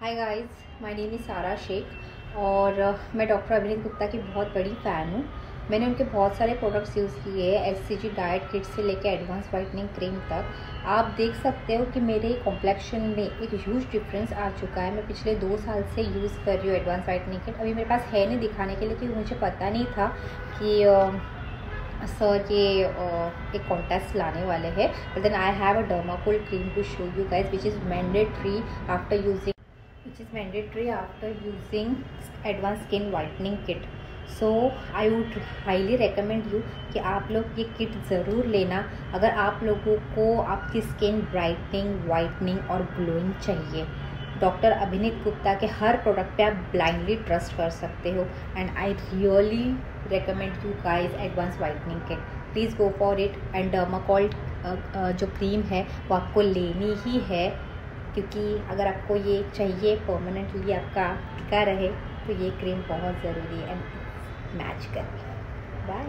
Hi guys my name is Sara Shaikh और uh, मैं doctor Abhineet Gupta की बहुत बड़ी फ़ैन हूँ। मैंने उनके बहुत सारे प्रोडक्ट्स यूज़ किए हैं S C G diet kit से लेकर एडवांस वाइटनिंग क्रीम तक। आप देख सकते हो कि मेरे कॉम्प्लेक्शन में एक ह्यूज डिफरेंस आ चुका है। मैं पिछले दो साल से यूज़ कर रही हूँ एडवांस वाइटनिंग किट अभी मेरे पास है नहीं दिखाने के लिए क्योंकि मुझे पता नहीं था कि uh, सर ये एक कॉन्टेस्ट लाने वाले हैं। But then I have a Dermacol cream to show you guys which is mandatory after using which is mandatory after using advance skin whitening kit so I would highly recommend you कि आप लोग ये kit ज़रूर लेना। अगर आप लोगों को आपकी स्किन ब्राइटनिंग वाइटनिंग और ग्लोइंग चाहिए। डॉक्टर अभिनीत गुप्ता के हर प्रोडक्ट पे आप ब्लाइंडली ट्रस्ट कर सकते हो। And I really recommend you guys advance whitening kit please go for it and Dermacol जो क्रीम है, वो आपको लेनी ही है। क्योंकि अगर आपको ये चाहिए परमानेंटली आपका टिका रहे तो ये क्रीम बहुत ज़रूरी है। मैच कर बाय